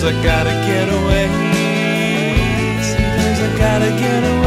Sometimes I gotta get away. Sometimes I gotta get away.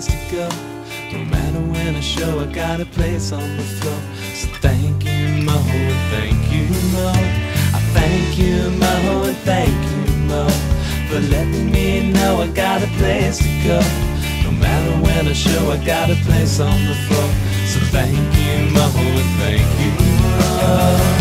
Place to go. No matter when I show, I got a place on the floor. So thank you, Mo, and thank you, Mo. I thank you, Mo, and thank you, Mo, for letting me know I got a place to go. No matter when I show, I got a place on the floor. So thank you, Mo, and thank you, Mo.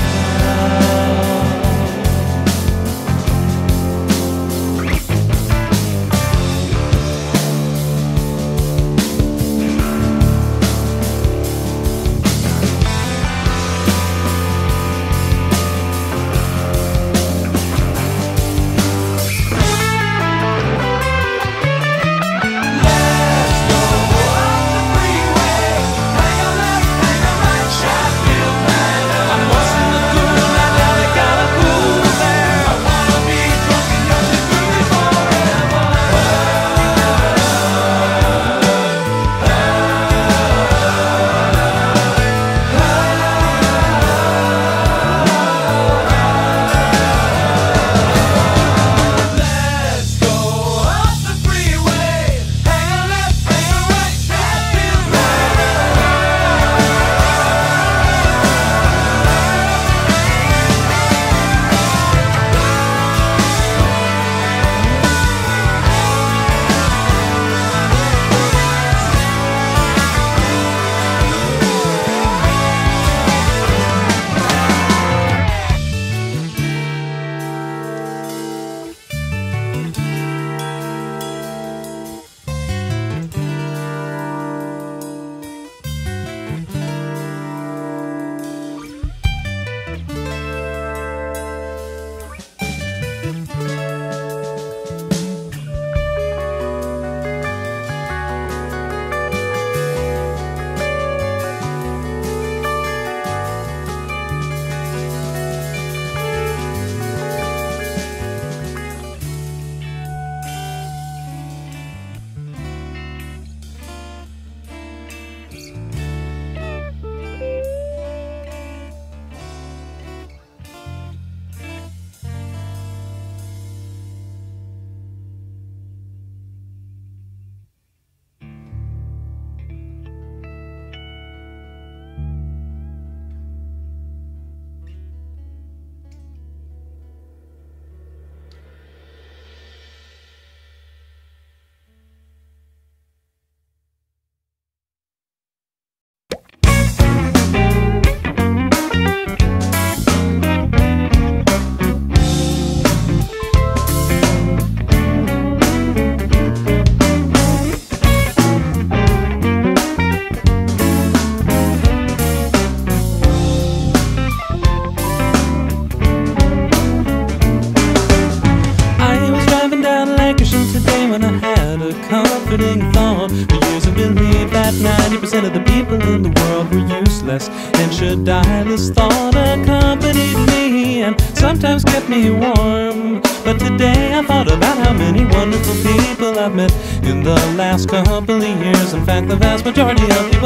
This thought accompanied me and sometimes kept me warm. But today I thought about how many wonderful people I've met in the last couple of years. In fact, the vast majority of people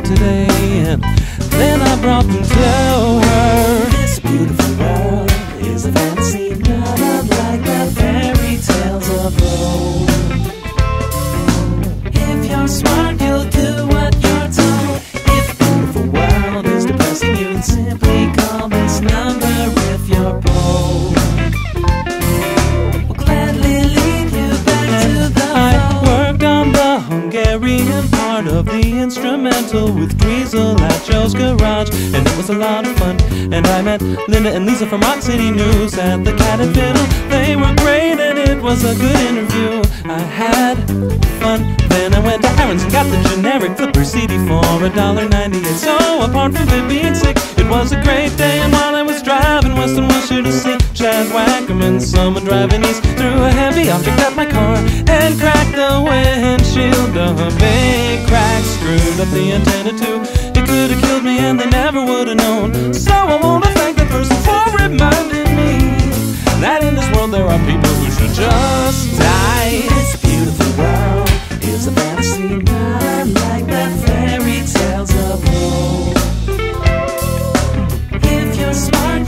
today. And then I brought them to her. This beautiful Garage, and it was a lot of fun. And I met Linda and Lisa from Rock City News at the Cat and Fiddle. They were great, and it was a good interview. I had fun. Then I went to Aaron's and got the generic Flipper CD for a dollar ninety-eight. So apart from it being sick, it was a great day. And while I was driving west and Wilshire to see Chad Wackerman, someone driving east threw a heavy object at my car and cracked the windshield. A big crack screwed up the antenna too. Killed me and they never would have known. So I want to thank that person for reminding me that in this world there are people who should just die. This beautiful world is a fantasy, not unlike the fairy tales of old. If you're smart,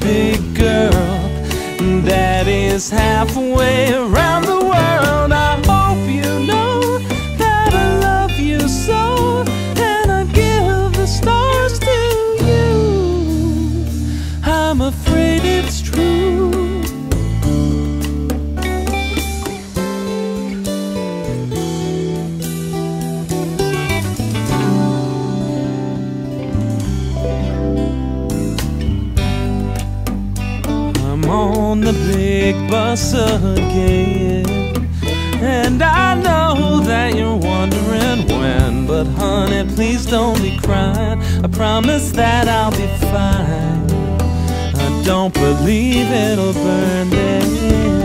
big girl that is halfway around. us again. And I know that you're wondering when, but honey, please don't be crying. I promise that I'll be fine. I don't believe it'll burn down.